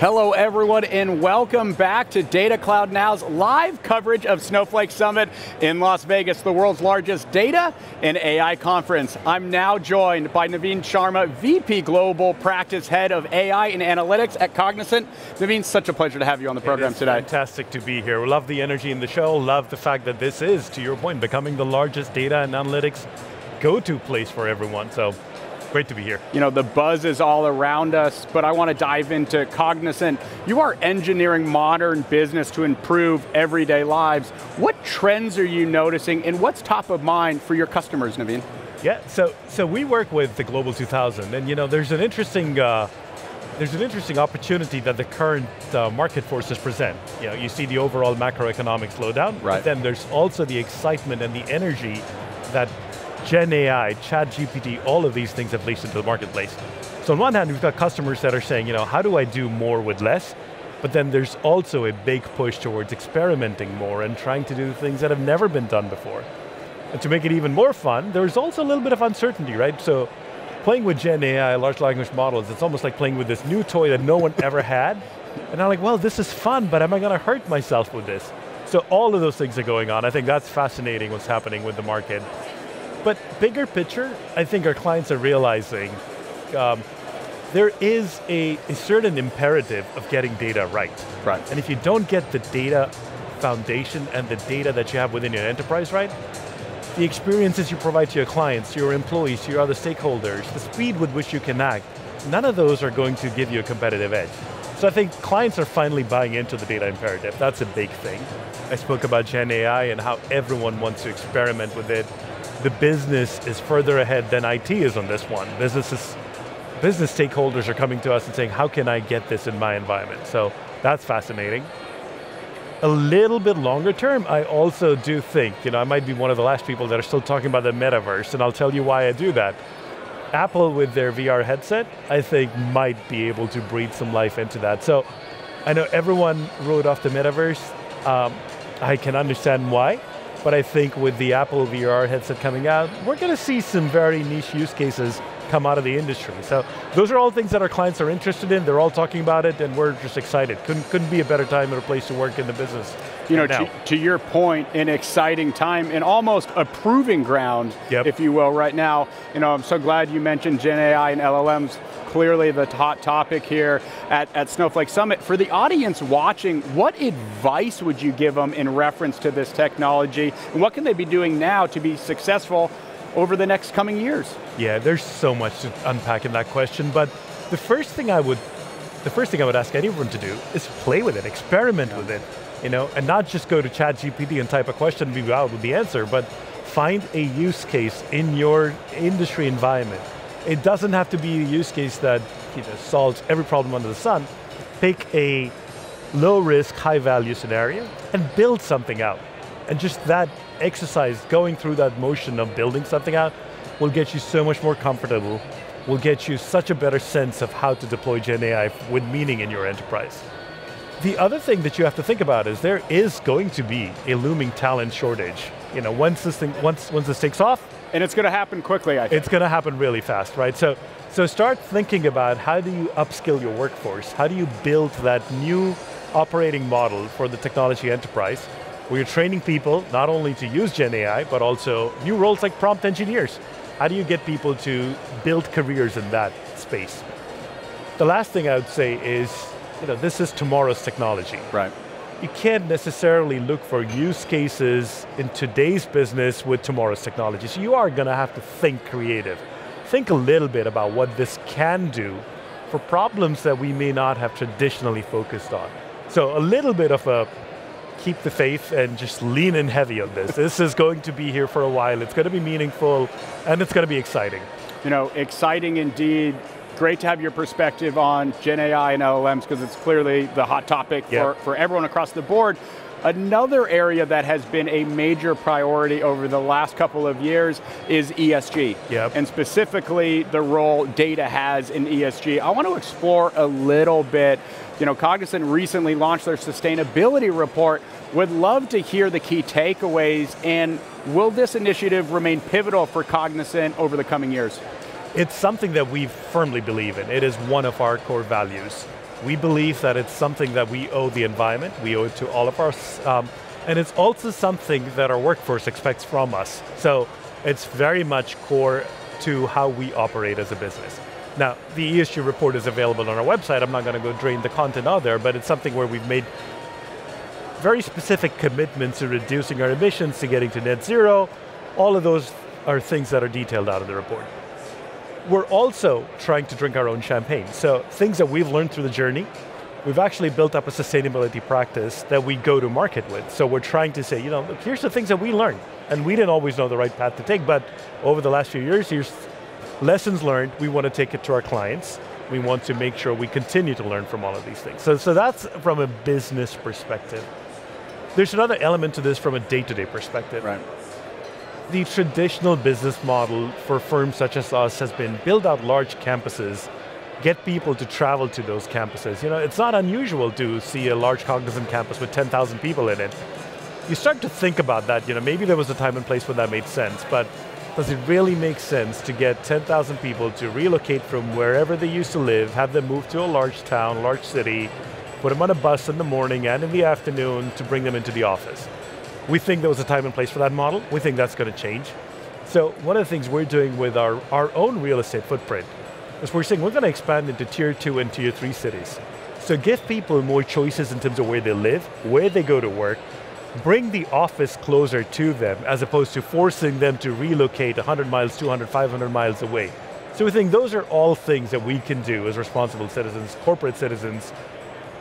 Hello everyone and welcome back to Data Cloud Now's live coverage of Snowflake Summit in Las Vegas, the world's largest data and AI conference. I'm now joined by Naveen Sharma, VP Global Practice Head of AI and Analytics at Cognizant. Naveen, such a pleasure to have you on the program today. fantastic to be here. We love the energy in the show, love the fact that this is, to your point, becoming the largest data and analytics go-to place for everyone, so Great to be here. You know, the buzz is all around us, but I want to dive into Cognizant. You are engineering modern business to improve everyday lives. What trends are you noticing and what's top of mind for your customers, Naveen? Yeah, so, so we work with the Global 2000, and you know, there's an interesting, uh, there's an interesting opportunity that the current uh, market forces present. You know, you see the overall macroeconomic slowdown, right. but then there's also the excitement and the energy that Gen AI, Chat GPT, all of these things have leaked into the marketplace. So on one hand, we've got customers that are saying, you know, how do I do more with less? But then there's also a big push towards experimenting more and trying to do things that have never been done before. And to make it even more fun, there's also a little bit of uncertainty, right? So playing with Gen AI, large language models, it's almost like playing with this new toy that no one ever had. And I'm like, well, this is fun, but am I going to hurt myself with this? So all of those things are going on. I think that's fascinating what's happening with the market. But bigger picture, I think our clients are realizing um, there is a, a, certain imperative of getting data right. Right. And if you don't get the data foundation and the data that you have within your enterprise right, the experiences you provide to your clients, your employees, to your other stakeholders, the speed with which you can act, none of those are going to give you a competitive edge. So I think clients are finally buying into the data imperative. That's a big thing. I spoke about Gen AI and how everyone wants to experiment with it, the business is further ahead than IT is on this one. Businesses, business stakeholders are coming to us and saying, how can I get this in my environment? So that's fascinating. A little bit longer term, I also do think, you know, I might be one of the last people that are still talking about the metaverse, and I'll tell you why I do that. Apple with their VR headset, I think might be able to breathe some life into that. So I know everyone wrote off the metaverse. Um, I can understand why. But I think with the Apple VR headset coming out, we're going to see some very niche use cases come out of the industry. So those are all things that our clients are interested in, they're all talking about it, and we're just excited. Couldn't, couldn't be a better time or a place to work in the business. You know, to, to, your point, an exciting time and almost a proving ground, yep. if you will, right now. You know, I'm so glad you mentioned Gen AI and LLMs clearly the hot topic here at, at Snowflake Summit. For the audience watching, what advice would you give them in reference to this technology? And what can they be doing now to be successful over the next coming years? Yeah, there's so much to unpack in that question, but the first thing I would the first thing I would ask anyone to do is play with it, experiment yeah. with it, you know, and not just go to ChatGPT and type a question and be out with the answer, but find a use case in your industry environment it doesn't have to be a use case that you know, solves every problem under the sun. Pick a low risk, high value scenario and build something out. And just that exercise, going through that motion of building something out, will get you so much more comfortable, will get you such a better sense of how to deploy Gen AI with meaning in your enterprise. The other thing that you have to think about is there is going to be a looming talent shortage. You know, once this thing, once, once this takes off, and it's going to happen quickly, I think. It's going to happen really fast, right? So, so start thinking about how do you upskill your workforce? How do you build that new operating model for the technology enterprise where you're training people not only to use Gen AI, but also new roles like prompt engineers. How do you get people to build careers in that space? The last thing I would say is, you know, this is tomorrow's technology. Right you can't necessarily look for use cases in today's business with tomorrow's technology. So you are going to have to think creative. Think a little bit about what this can do for problems that we may not have traditionally focused on. So a little bit of a keep the faith and just lean in heavy on this. this is going to be here for a while. It's going to be meaningful and it's going to be exciting. You know, exciting indeed great to have your perspective on Gen AI and LLMs because it's clearly the hot topic yep. for, for everyone across the board. Another area that has been a major priority over the last couple of years is ESG. Yep. And specifically the role data has in ESG. I want to explore a little bit, you know, Cognizant recently launched their sustainability report. Would love to hear the key takeaways and will this initiative remain pivotal for Cognizant over the coming years? It's something that we firmly believe in. It is one of our core values. We believe that it's something that we owe the environment, we owe it to all of our, um, and it's also something that our workforce expects from us. So it's very much core to how we operate as a business. Now, the ESG report is available on our website. I'm not going to go drain the content out there, but it's something where we've made very specific commitments to reducing our emissions, to getting to net zero. All of those are things that are detailed out of the report. We're also trying to drink our own champagne. So things that we've learned through the journey, we've actually built up a sustainability practice that we go to market with. So we're trying to say, you know, look, here's the things that we learned. And we didn't always know the right path to take, but over the last few years, here's lessons learned, we want to take it to our clients. We want to make sure we continue to learn from all of these things. So, so that's from a business perspective. There's another element to this from a day-to-day -day perspective. Right. The traditional business model for firms such as us has been build out large campuses, get people to travel to those campuses. You know, it's not unusual to see a large Cognizant campus with 10,000 people in it. You start to think about that, you know, maybe there was a time and place when that made sense, but does it really make sense to get 10,000 people to relocate from wherever they used to live, have them move to a large town, large city, put them on a bus in the morning and in the afternoon to bring them into the office. We think there was a time and place for that model. We think that's going to change. So one of the things we're doing with our, our own real estate footprint is we're saying we're going to expand into tier two and tier three cities. So give people more choices in terms of where they live, where they go to work, bring the office closer to them as opposed to forcing them to relocate 100 miles, 200, 500 miles away. So we think those are all things that we can do as responsible citizens, corporate citizens,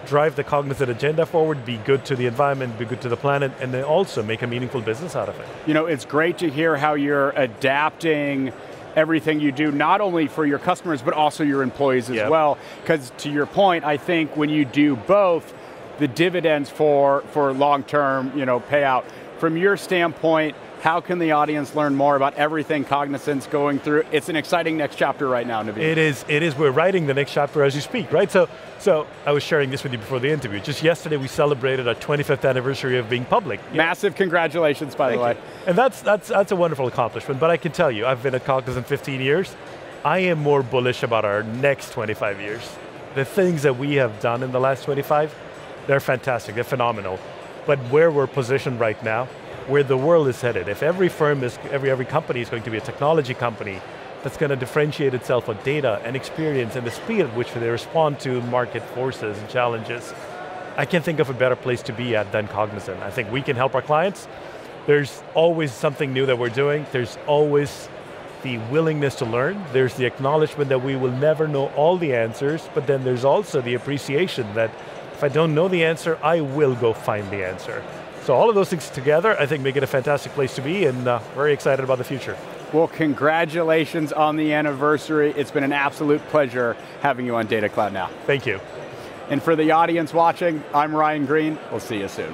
drive the Cognizant agenda forward, be good to the environment, be good to the planet, and then also make a meaningful business out of it. You know, it's great to hear how you're adapting everything you do, not only for your customers, but also your employees as yep. well. Because to your point, I think when you do both, the dividends for, for long-term you know, payout. From your standpoint, how can the audience learn more about everything Cognizant's going through? It's an exciting next chapter right now, Naveen. It is, it is. We're writing the next chapter as you speak, right? So, so I was sharing this with you before the interview. Just yesterday we celebrated our 25th anniversary of being public. Massive congratulations, by Thank the way. You. And that's, that's, that's a wonderful accomplishment, but I can tell you, I've been at Cognizant 15 years. I am more bullish about our next 25 years. The things that we have done in the last 25, they're fantastic, they're phenomenal. But where we're positioned right now, where the world is headed. If every firm is, every, every company is going to be a technology company that's going to differentiate itself on data and experience and the speed at which they respond to market forces and challenges, I can't think of a better place to be at than Cognizant. I think we can help our clients. There's always something new that we're doing. There's always the willingness to learn. There's the acknowledgement that we will never know all the answers, but then there's also the appreciation that if I don't know the answer, I will go find the answer. So all of those things together, I think make it a fantastic place to be and uh, very excited about the future. Well, congratulations on the anniversary. It's been an absolute pleasure having you on Data Cloud Now. Thank you. And for the audience watching, I'm Ryan Green. We'll see you soon.